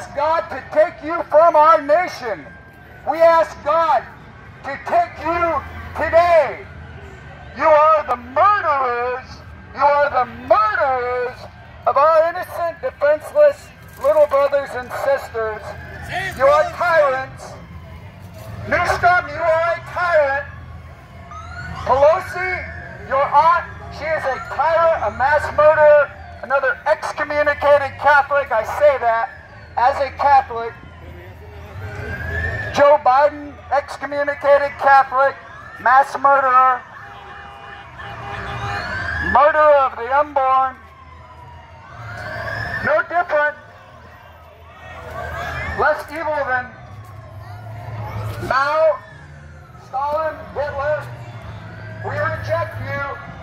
ask God to take you from our nation. We ask God to take you today. You are the murderers. You are the murderers of our innocent, defenseless little brothers and sisters. You are tyrants. Newsom, you are a tyrant. Pelosi, your aunt, she is a tyrant, a mass murderer, another excommunicated Catholic. I say that as a Catholic, Joe Biden, excommunicated Catholic, mass murderer, murder of the unborn, no different, less evil than Mao, Stalin, Hitler. We reject you